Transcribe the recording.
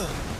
Ugh.